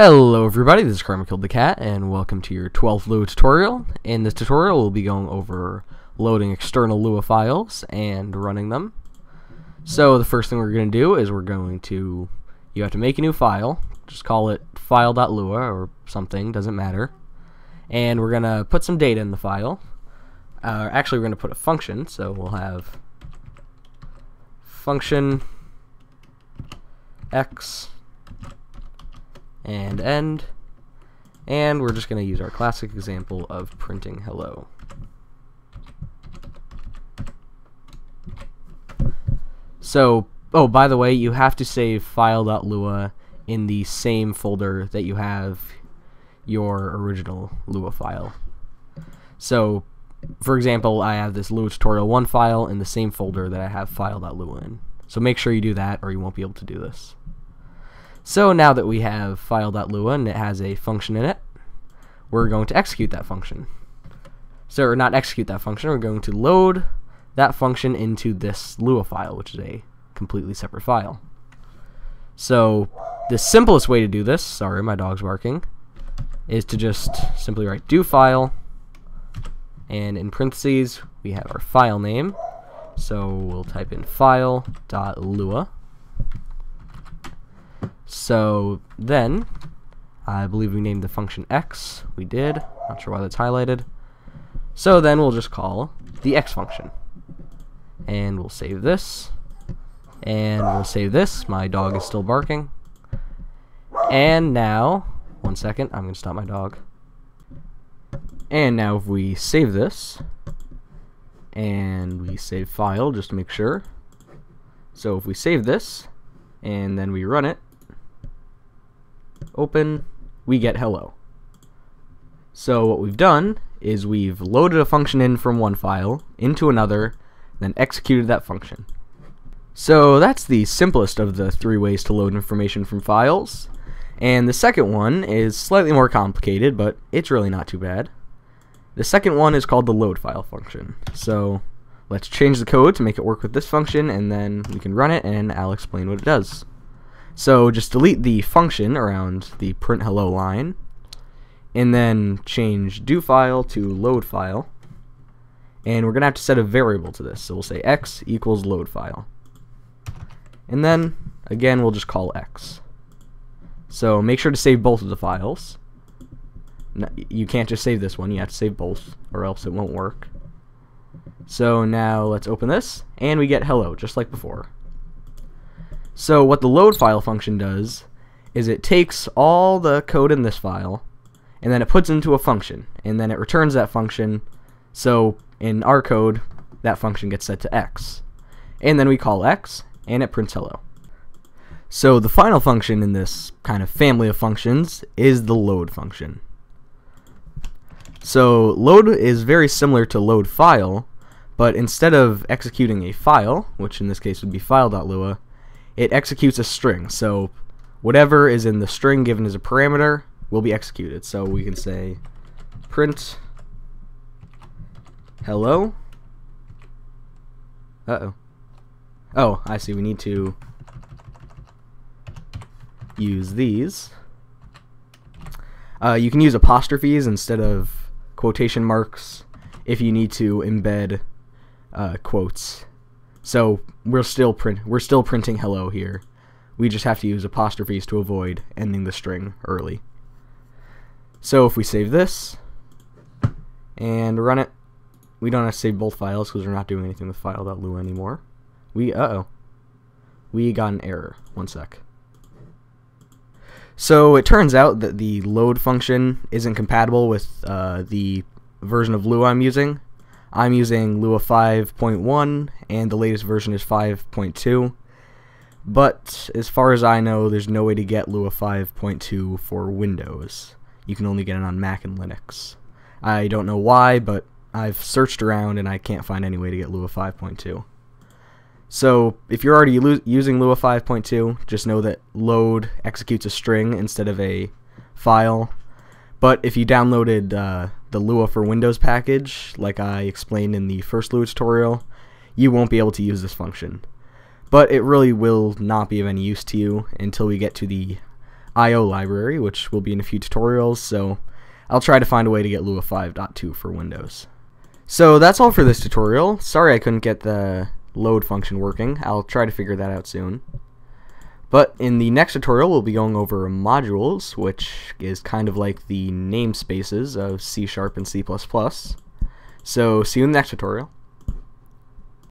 Hello everybody, this is Karma Killed the Cat, and welcome to your 12th Lua tutorial. In this tutorial, we'll be going over loading external Lua files and running them. So the first thing we're going to do is we're going to, you have to make a new file, just call it file.lua or something, doesn't matter. And we're going to put some data in the file. Uh, actually, we're going to put a function, so we'll have function x and end. And we're just going to use our classic example of printing hello. So, oh, by the way, you have to save file.lua in the same folder that you have your original Lua file. So, for example, I have this Lua tutorial 1 file in the same folder that I have file.lua in. So make sure you do that or you won't be able to do this. So now that we have file.lua and it has a function in it, we're going to execute that function. So, or not execute that function, we're going to load that function into this Lua file, which is a completely separate file. So, the simplest way to do this, sorry, my dog's barking, is to just simply write dofile, and in parentheses, we have our file name. So, we'll type in file.lua. So then, I believe we named the function x. We did. Not sure why that's highlighted. So then we'll just call the x function. And we'll save this. And we'll save this. My dog is still barking. And now, one second, I'm going to stop my dog. And now if we save this, and we save file just to make sure. So if we save this, and then we run it, open, we get hello. So what we've done is we've loaded a function in from one file into another, then executed that function. So that's the simplest of the three ways to load information from files. And the second one is slightly more complicated, but it's really not too bad. The second one is called the loadfile function. So let's change the code to make it work with this function, and then we can run it, and I'll explain what it does. So just delete the function around the print hello line, and then change dofile to loadfile. And we're going to have to set a variable to this. So we'll say x equals loadfile. And then, again, we'll just call x. So make sure to save both of the files. You can't just save this one, you have to save both, or else it won't work. So now let's open this, and we get hello, just like before. So what the loadfile function does is it takes all the code in this file and then it puts into a function and then it returns that function so in our code that function gets set to x and then we call x and it prints hello. So the final function in this kind of family of functions is the load function. So load is very similar to loadfile but instead of executing a file, which in this case would be file.lua, it executes a string. So whatever is in the string given as a parameter will be executed. So we can say print hello. Uh-oh. Oh, I see. We need to use these. Uh, you can use apostrophes instead of quotation marks if you need to embed uh, quotes so we're still print we're still printing hello here. We just have to use apostrophes to avoid ending the string early. So if we save this and run it, we don't have to save both files because we're not doing anything with file.lua anymore. We uh-oh. We got an error. One sec. So it turns out that the load function isn't compatible with uh, the version of Lua I'm using. I'm using Lua 5.1 and the latest version is 5.2 but as far as I know there's no way to get Lua 5.2 for Windows. You can only get it on Mac and Linux. I don't know why but I've searched around and I can't find any way to get Lua 5.2. So if you're already using Lua 5.2 just know that load executes a string instead of a file but if you downloaded uh, the Lua for Windows package, like I explained in the first Lua tutorial, you won't be able to use this function. But it really will not be of any use to you until we get to the IO library, which will be in a few tutorials, so I'll try to find a way to get Lua 5.2 for Windows. So that's all for this tutorial. Sorry I couldn't get the load function working. I'll try to figure that out soon. But in the next tutorial, we'll be going over modules, which is kind of like the namespaces of C Sharp and C++. So see you in the next tutorial.